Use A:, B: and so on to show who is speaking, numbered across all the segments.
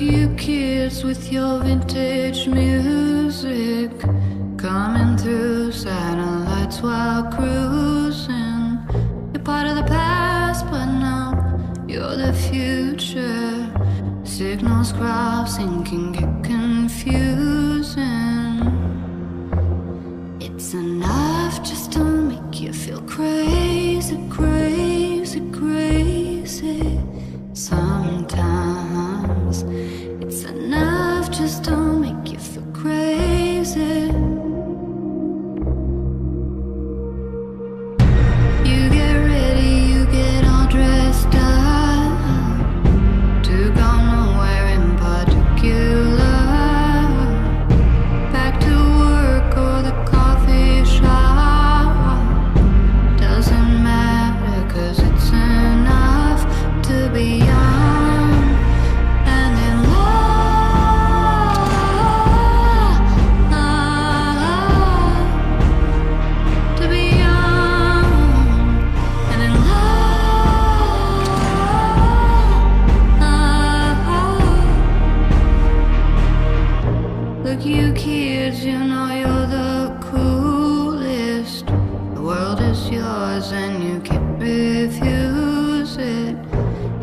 A: you kids with your vintage music coming through satellites while cruising. You're part of the past, but now you're the future. Signals crossing,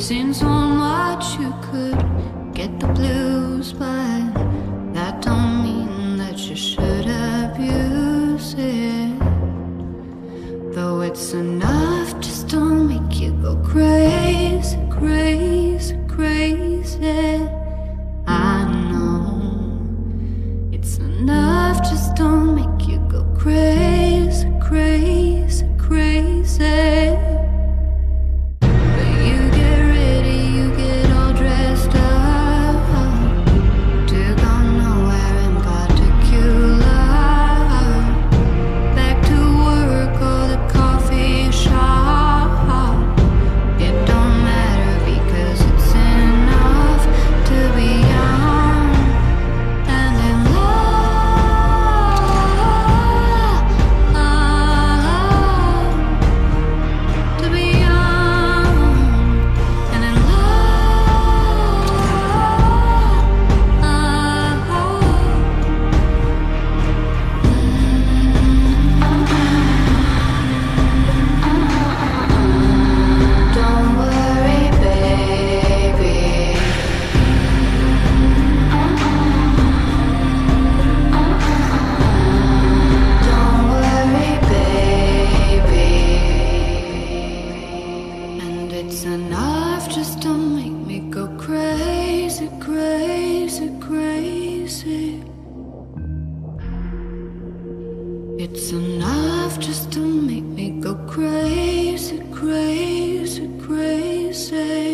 A: seems on watch you could get the blues, but that don't mean that you should abuse it. Though it's enough, just don't make you go crazy, crazy, crazy. crazy. It's enough just to make me go crazy, crazy, crazy.